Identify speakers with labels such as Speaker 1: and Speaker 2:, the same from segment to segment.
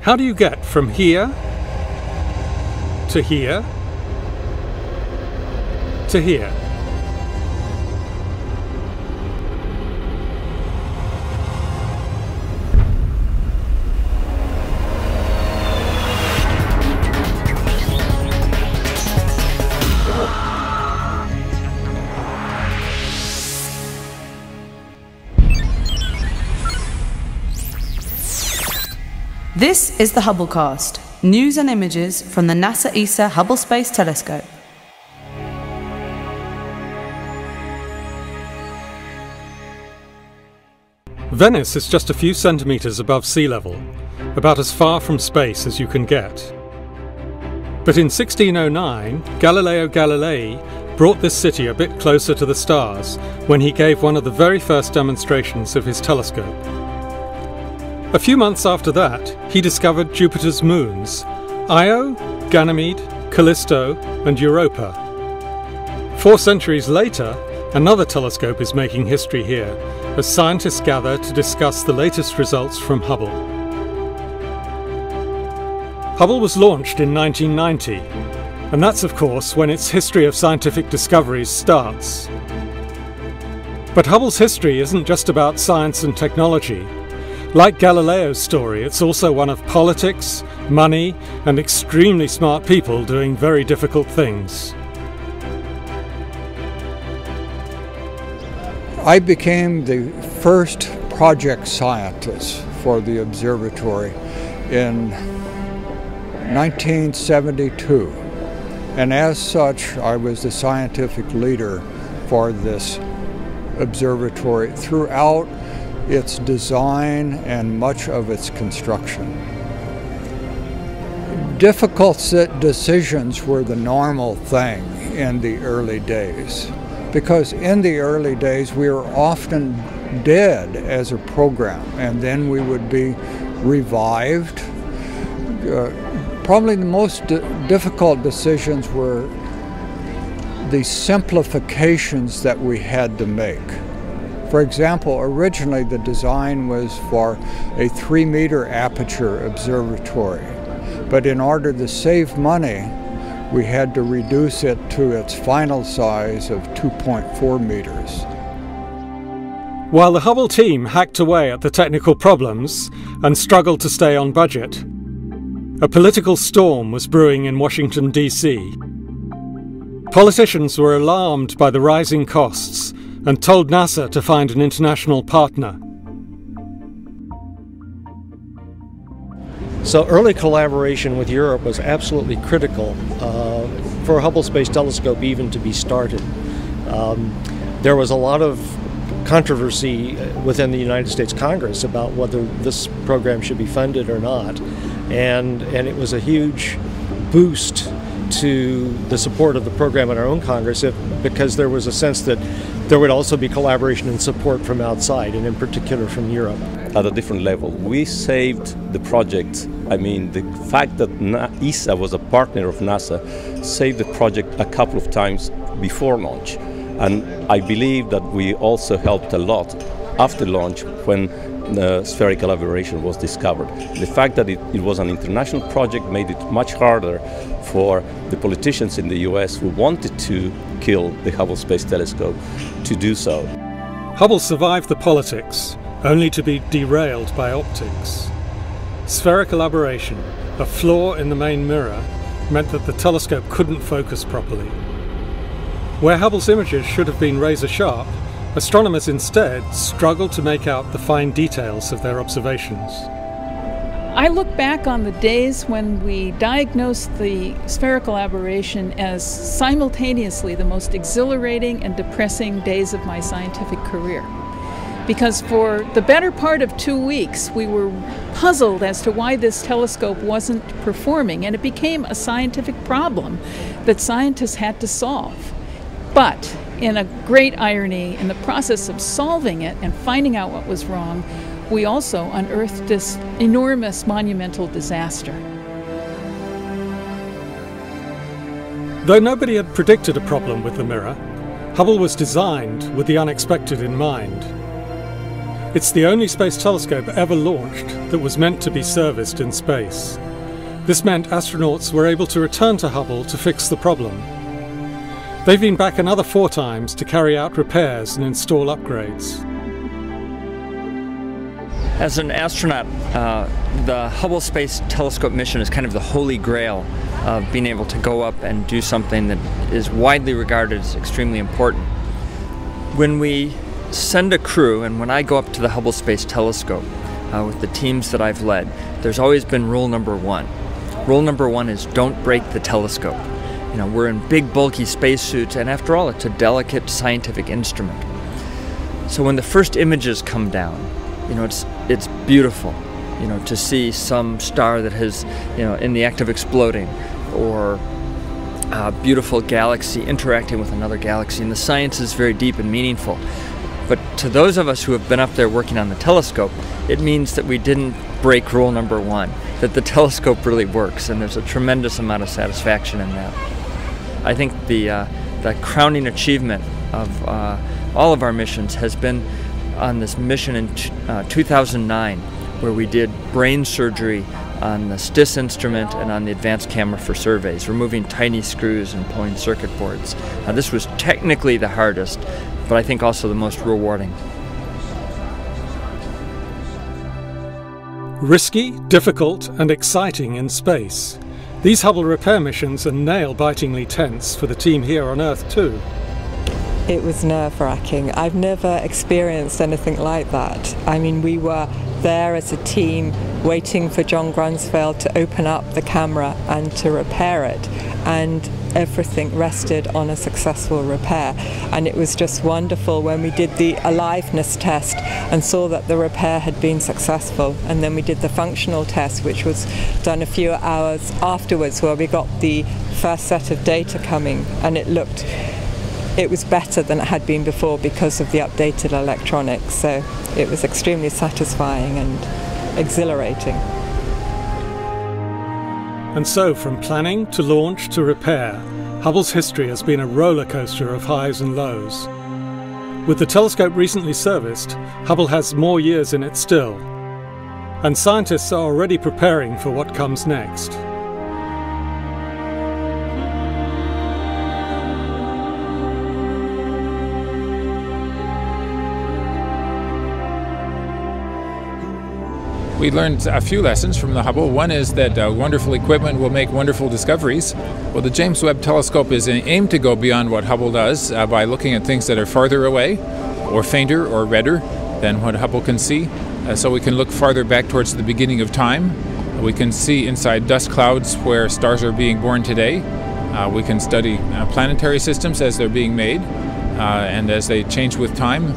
Speaker 1: How do you get from here to here to here?
Speaker 2: This is the Hubblecast, news and images from the NASA ESA Hubble Space Telescope.
Speaker 1: Venice is just a few centimetres above sea level, about as far from space as you can get. But in 1609, Galileo Galilei brought this city a bit closer to the stars when he gave one of the very first demonstrations of his telescope. A few months after that, he discovered Jupiter's moons Io, Ganymede, Callisto, and Europa. Four centuries later, another telescope is making history here as scientists gather to discuss the latest results from Hubble. Hubble was launched in 1990, and that's of course when its history of scientific discoveries starts. But Hubble's history isn't just about science and technology. Like Galileo's story, it's also one of politics, money, and extremely smart people doing very difficult things.
Speaker 3: I became the first project scientist for the observatory in 1972. And as such, I was the scientific leader for this observatory throughout its design and much of its construction. Difficult decisions were the normal thing in the early days because in the early days we were often dead as a program and then we would be revived. Uh, probably the most difficult decisions were the simplifications that we had to make. For example, originally the design was for a three meter aperture observatory, but in order to save money, we had to reduce it to its final size of 2.4 meters.
Speaker 1: While the Hubble team hacked away at the technical problems and struggled to stay on budget, a political storm was brewing in Washington, D.C. Politicians were alarmed by the rising costs and told NASA to find an international partner.
Speaker 4: So early collaboration with Europe was absolutely critical uh, for Hubble Space Telescope even to be started. Um, there was a lot of controversy within the United States Congress about whether this program should be funded or not, and and it was a huge boost to the support of the program in our own Congress if, because there was a sense that there would also be collaboration and support from outside, and in particular from Europe.
Speaker 5: At a different level, we saved the project. I mean, the fact that ESA was a partner of NASA saved the project a couple of times before launch. And I believe that we also helped a lot after launch when the spherical aberration was discovered. The fact that it, it, was an international project made it much harder for the politicians in the US who wanted to kill the Hubble Space Telescope to do so.
Speaker 1: Hubble survived the politics, only to be derailed by optics. Spherical aberration, a flaw in the main mirror, meant that the telescope couldn't focus properly. Where Hubble's images should have been razor sharp, astronomers instead struggled to make out the fine details of their observations.
Speaker 6: I look back on the days when we diagnosed the spherical aberration as simultaneously the most exhilarating and depressing days of my scientific career. Because for the better part of two weeks, we were puzzled as to why this telescope wasn't performing, and it became a scientific problem that scientists had to solve. But in a great irony, in the process of solving it and finding out what was wrong, we also unearthed this enormous monumental disaster.
Speaker 1: Though nobody had predicted a problem with the mirror, Hubble was designed with the unexpected in mind. It's the only space telescope ever launched that was meant to be serviced in space. This meant astronauts were able to return to Hubble to fix the problem. They've been back another four times to carry out repairs and install upgrades.
Speaker 7: As an astronaut, uh, the Hubble Space Telescope mission is kind of the holy grail of being able to go up and do something that is widely regarded as extremely important. When we send a crew, and when I go up to the Hubble Space Telescope uh, with the teams that I've led, there's always been rule number one. Rule number one is don't break the telescope. You know, we're in big, bulky spacesuits, and after all, it's a delicate scientific instrument. So when the first images come down, you know, it's it's beautiful, you know, to see some star that has, you know, in the act of exploding, or a beautiful galaxy interacting with another galaxy, and the science is very deep and meaningful. But to those of us who have been up there working on the telescope, it means that we didn't break rule number one, that the telescope really works, and there's a tremendous amount of satisfaction in that. I think the, uh, the crowning achievement of uh, all of our missions has been on this mission in uh, 2009 where we did brain surgery on the STIS instrument and on the advanced camera for surveys, removing tiny screws and pulling circuit boards. Now, this was technically the hardest, but I think also the most rewarding.
Speaker 1: Risky, difficult, and exciting in space. These Hubble repair missions are nail bitingly tense for the team here on Earth, too.
Speaker 8: It was nerve wracking. I've never experienced anything like that. I mean, we were there as a team waiting for John Grunsfeld to open up the camera and to repair it. And everything rested on a successful repair. And it was just wonderful when we did the aliveness test and saw that the repair had been successful. And then we did the functional test, which was done a few hours afterwards, where we got the first set of data coming, and it looked it was better than it had been before because of the updated electronics. So it was extremely satisfying and exhilarating.
Speaker 1: And so, from planning to launch to repair, Hubble's history has been a roller coaster of highs and lows. With the telescope recently serviced, Hubble has more years in it still. And scientists are already preparing for what comes next.
Speaker 9: We learned a few lessons from the Hubble. One is that uh, wonderful equipment will make wonderful discoveries. Well, the James Webb Telescope is aimed to go beyond what Hubble does uh, by looking at things that are farther away, or fainter, or redder than what Hubble can see. Uh, so we can look farther back towards the beginning of time. We can see inside dust clouds where stars are being born today. Uh, we can study uh, planetary systems as they're being made uh, and as they change with time.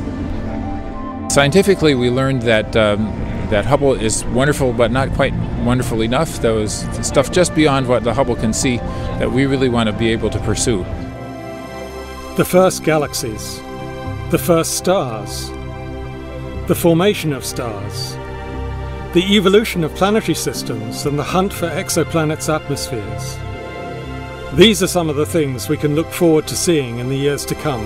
Speaker 9: Scientifically, we learned that um, that Hubble is wonderful, but not quite wonderful enough. Those stuff just beyond what the Hubble can see that we really want to be able to pursue.
Speaker 1: The first galaxies, the first stars, the formation of stars, the evolution of planetary systems, and the hunt for exoplanets' atmospheres. These are some of the things we can look forward to seeing in the years to come.